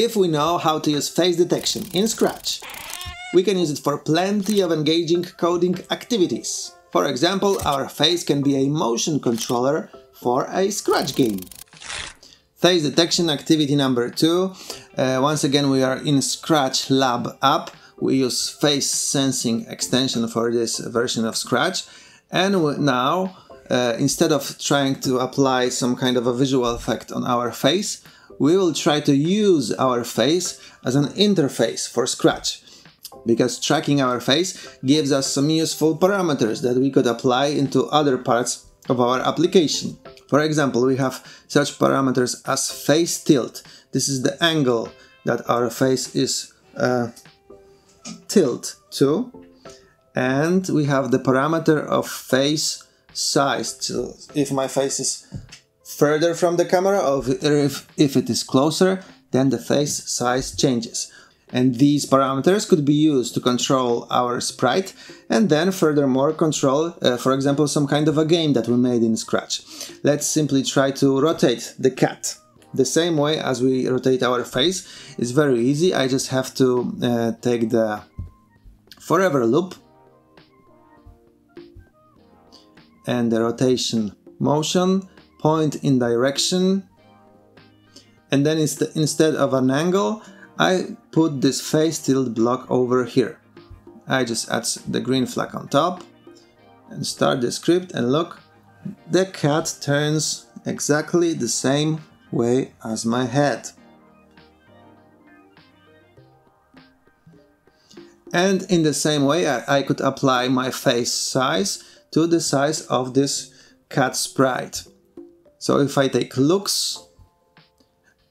If we know how to use face detection in Scratch, we can use it for plenty of engaging coding activities. For example, our face can be a motion controller for a Scratch game. Face detection activity number two. Uh, once again, we are in Scratch Lab app. We use face sensing extension for this version of Scratch. And now, uh, instead of trying to apply some kind of a visual effect on our face, we will try to use our face as an interface for Scratch because tracking our face gives us some useful parameters that we could apply into other parts of our application. For example, we have such parameters as face tilt. This is the angle that our face is uh, tilt to. And we have the parameter of face size. So if my face is further from the camera or if, if it is closer, then the face size changes and these parameters could be used to control our sprite and then furthermore control, uh, for example, some kind of a game that we made in Scratch. Let's simply try to rotate the cat. The same way as we rotate our face is very easy. I just have to uh, take the forever loop and the rotation motion, point in direction, and then instead of an angle, I put this face tilt block over here. I just add the green flag on top and start the script and look, the cat turns exactly the same way as my head. And in the same way I, I could apply my face size to the size of this cat sprite. So if I take looks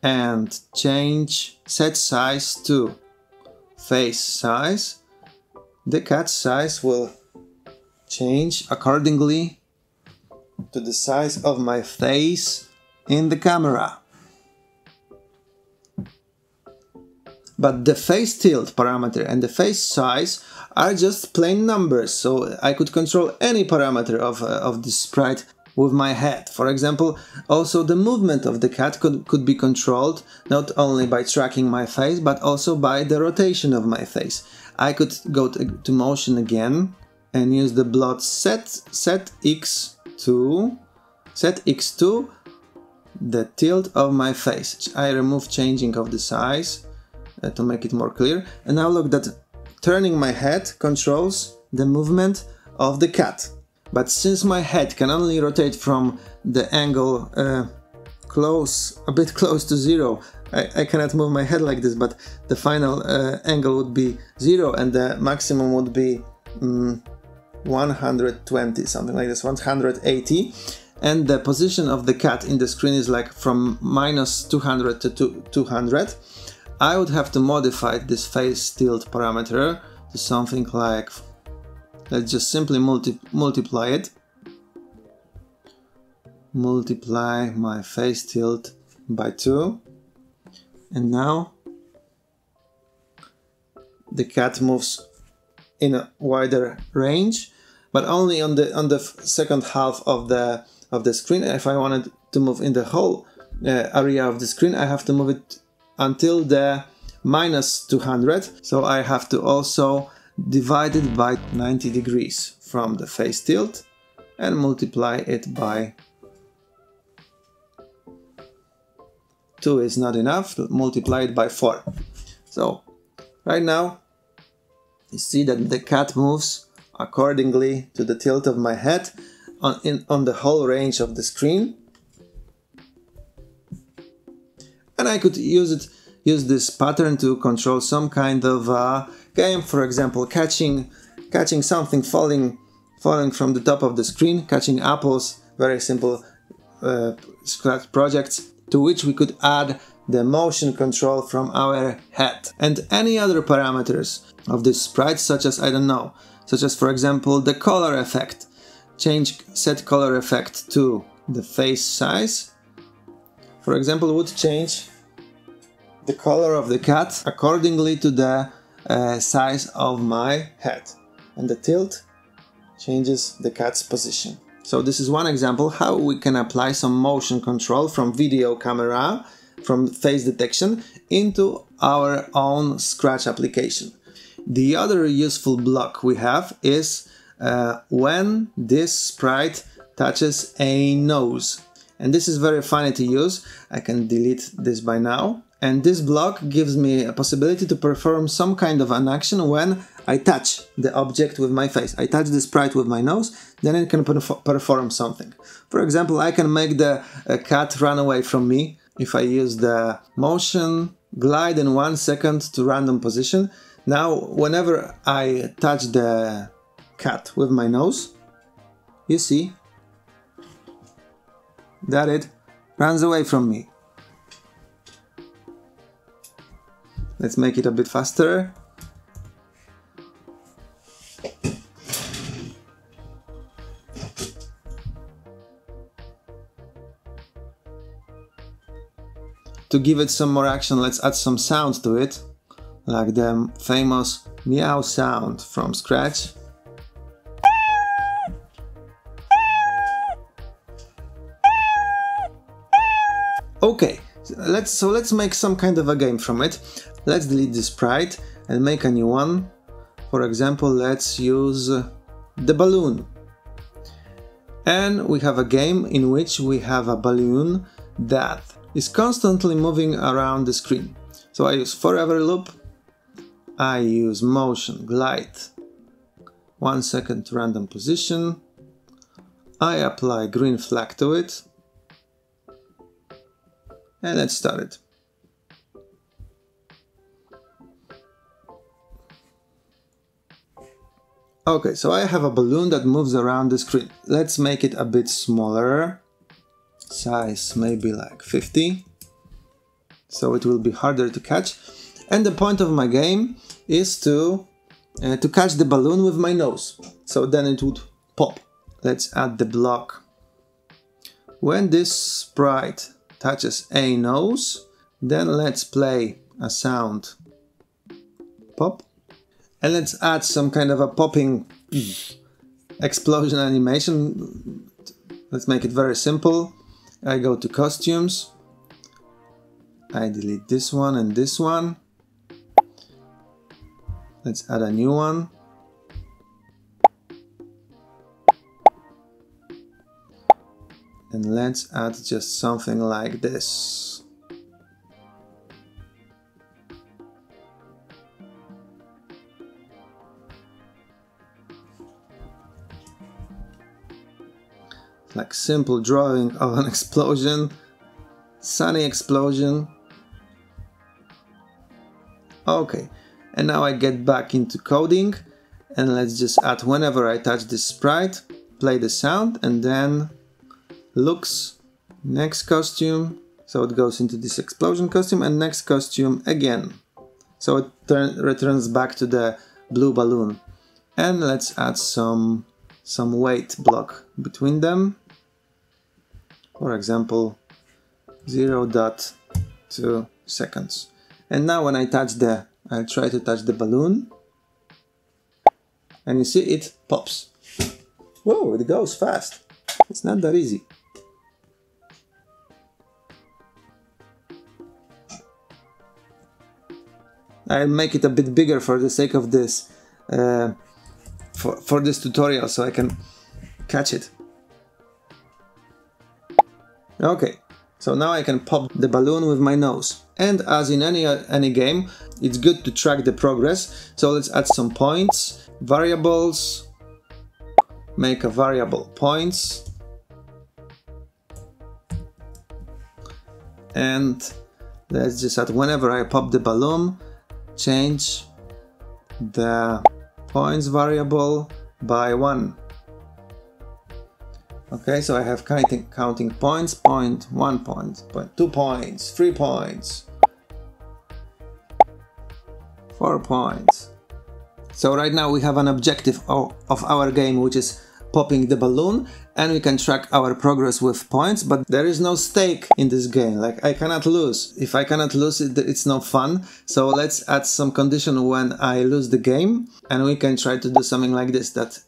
and change set size to face size, the cat size will change accordingly to the size of my face in the camera. But the face tilt parameter and the face size are just plain numbers, so I could control any parameter of, uh, of this sprite with my head. For example, also the movement of the cat could, could be controlled not only by tracking my face, but also by the rotation of my face. I could go to, to motion again and use the blot set, set x2, set x2, the tilt of my face. I remove changing of the size uh, to make it more clear. And now look that turning my head controls the movement of the cat. But since my head can only rotate from the angle uh, close, a bit close to zero, I, I, cannot move my head like this, but the final uh, angle would be zero and the maximum would be um, 120, something like this, 180. And the position of the cat in the screen is like from minus 200 to 200. I would have to modify this face tilt parameter to something like Let's just simply multi multiply it. Multiply my face tilt by 2. And now the cat moves in a wider range, but only on the on the second half of the of the screen. If I wanted to move in the whole uh, area of the screen, I have to move it until the minus 200. So I have to also divided by 90 degrees from the face tilt and multiply it by 2 is not enough, multiply it by 4. So right now you see that the cat moves accordingly to the tilt of my head on, in, on the whole range of the screen. And I could use it use this pattern to control some kind of uh, game, for example, catching catching something falling falling from the top of the screen, catching apples, very simple uh, projects to which we could add the motion control from our head. And any other parameters of this sprite such as I don't know such as for example the color effect. Change set color effect to the face size. For example would change the color of the cat accordingly to the uh, size of my head and the tilt changes the cat's position. So this is one example how we can apply some motion control from video camera from face detection into our own Scratch application. The other useful block we have is uh, when this sprite touches a nose. And this is very funny to use. I can delete this by now. And this block gives me a possibility to perform some kind of an action when I touch the object with my face. I touch the sprite with my nose, then it can perform something. For example, I can make the uh, cat run away from me if I use the motion glide in one second to random position. Now, whenever I touch the cat with my nose, you see that it runs away from me. Let's make it a bit faster. To give it some more action, let's add some sounds to it, like the famous meow sound from Scratch. Okay, let's so let's make some kind of a game from it. Let's delete the sprite and make a new one. For example, let's use the balloon. And we have a game in which we have a balloon that is constantly moving around the screen. So I use forever loop, I use motion glide, one second random position, I apply green flag to it, and let's start it. Okay, so I have a balloon that moves around the screen. Let's make it a bit smaller. Size maybe like 50. So it will be harder to catch. And the point of my game is to, uh, to catch the balloon with my nose. So then it would pop. Let's add the block. When this sprite touches a nose. Then let's play a sound pop. And let's add some kind of a popping explosion animation. Let's make it very simple. I go to costumes. I delete this one and this one. Let's add a new one. and let's add just something like this. Like simple drawing of an explosion, sunny explosion. Okay, and now I get back into coding and let's just add whenever I touch this sprite, play the sound and then looks, next costume, so it goes into this explosion costume and next costume again. So it turn, returns back to the blue balloon. And let's add some, some wait block between them. For example, 0 0.2 seconds. And now when I touch the, I try to touch the balloon. And you see it pops. Whoa, it goes fast. It's not that easy. I'll make it a bit bigger for the sake of this uh, for, for this tutorial so I can catch it. Okay, so now I can pop the balloon with my nose. And as in any, any game, it's good to track the progress. So let's add some points, variables, make a variable points. And let's just add whenever I pop the balloon, change the points variable by one. Okay, so I have counting, counting points, point, one point, point, two points, three points, four points. So right now we have an objective of, of our game, which is popping the balloon and we can track our progress with points, but there is no stake in this game. Like I cannot lose. If I cannot lose it, it's no fun. So let's add some condition when I lose the game and we can try to do something like this, that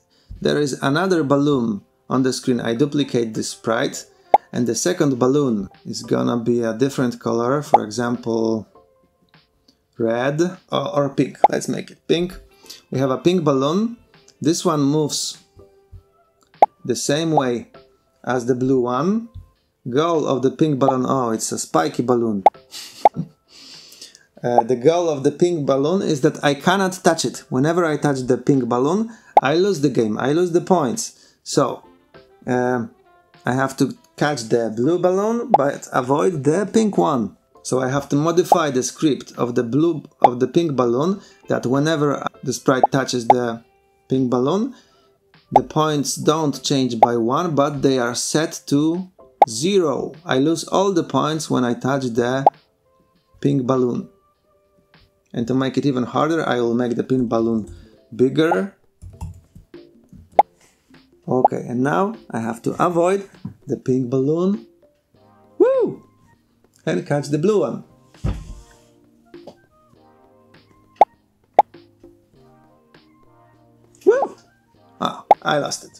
there is another balloon on the screen. I duplicate the sprite and the second balloon is gonna be a different color, for example, red or, or pink. Let's make it pink. We have a pink balloon. This one moves the same way as the blue one. Goal of the pink balloon, oh, it's a spiky balloon. uh, the goal of the pink balloon is that I cannot touch it. Whenever I touch the pink balloon, I lose the game, I lose the points. So, uh, I have to catch the blue balloon, but avoid the pink one. So I have to modify the script of the blue of the pink balloon that whenever the sprite touches the pink balloon, the points don't change by one, but they are set to zero. I lose all the points when I touch the pink balloon. And to make it even harder, I will make the pink balloon bigger. Okay, and now I have to avoid the pink balloon. Woo! And catch the blue one. I lost it.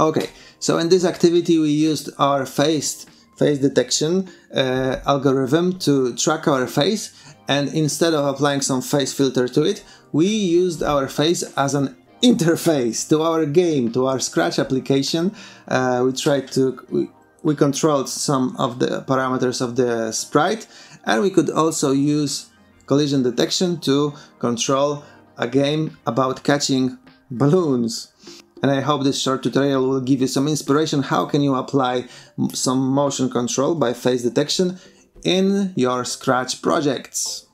Okay, so in this activity we used our face face detection uh, algorithm to track our face and instead of applying some face filter to it, we used our face as an interface to our game, to our Scratch application. Uh, we tried to, we, we controlled some of the parameters of the sprite and we could also use collision detection to control a game about catching balloons. And I hope this short tutorial will give you some inspiration how can you apply some motion control by face detection in your Scratch projects.